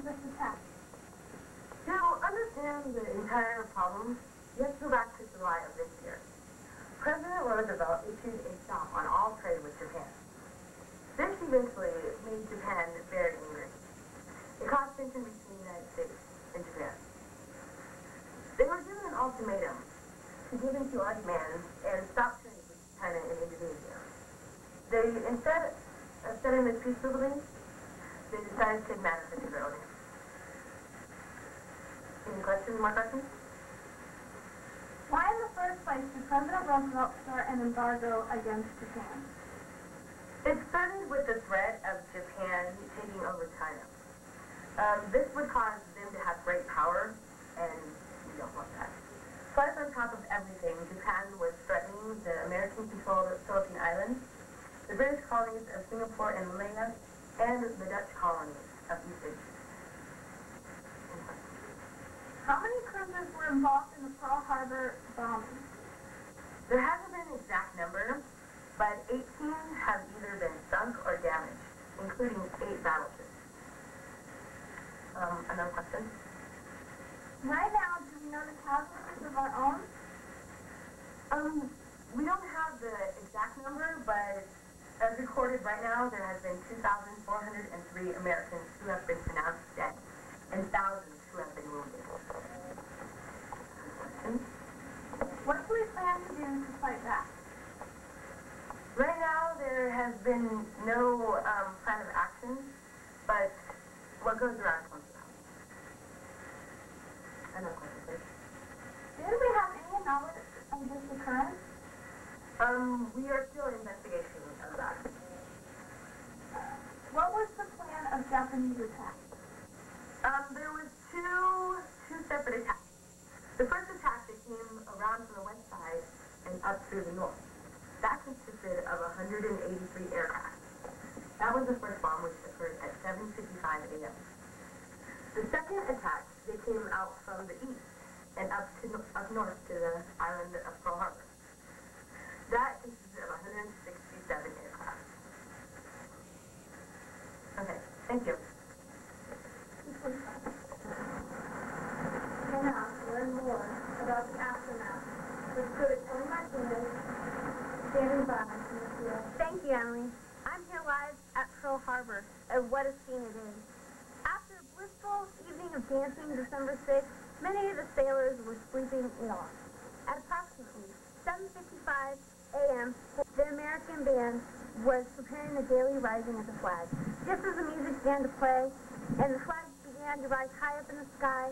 To understand the entire problem, to go back to July of this year. President Roosevelt issued a stop on all trade with Japan. This eventually made Japan very angry. It caused tension between the United States and Japan. They were given an ultimatum to give in to our demands and stop trade with China and Indonesia. They, instead of setting this peaceably, they decided to take matters into own hands. Any more questions? Why in the first place did President Roosevelt start an embargo against Japan? It started with the threat of Japan taking over China. Um, this would cause them to have great power, and we don't want that. Plus, on top of everything, Japan was threatening the American-controlled Philippine Islands, the British colonies of Singapore and Malaya, and the Dutch colonies of East Asia. Any questions? How many cruisers were involved in the Pearl Harbor bombing? There hasn't been an exact number, but 18 have either been sunk or damaged, including eight battleships. Um, another question? Right now, do we know the casualties of our own? Um, we don't have the exact number, but as recorded right now, there has been 2,403 Americans who have been pronounced dead and thousands who have been wounded. Questions? What do we plan to fight back? Right now, there has been no um, plan of action, but what goes around comes around. Another question, please. Did we have any knowledge of this occurrence? Um, we are still investigating of that. What was the plan of Japanese attack? Um, there was two two separate attacks. The first attack that came around from the west and up through the north. That consisted of 183 aircraft. That was the first bomb, which occurred at 7:55 a.m. The second attack, they came out from the east and up to up north to the island of Pearl Harbor. That consisted of 167 aircraft. Okay, thank you. And now, to learn more about the aftermath, let's go to Tony Martinez, Thank you, Emily. I'm here live at Pearl Harbor, and what a scene it is. After a blissful evening of dancing December 6th, many of the sailors were sleeping it off. At approximately 7.55 a.m., the American band was preparing the daily rising of the flag. Just as the music began to play and the flag began to rise high up in the sky,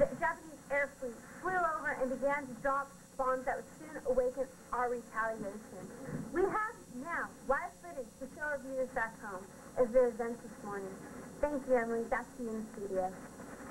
the Japanese air fleet flew over and began to drop bombs that would soon awaken our retaliation. We have now live footage to show our viewers back home of the events this morning. Thank you, Emily. Back to you in the studio.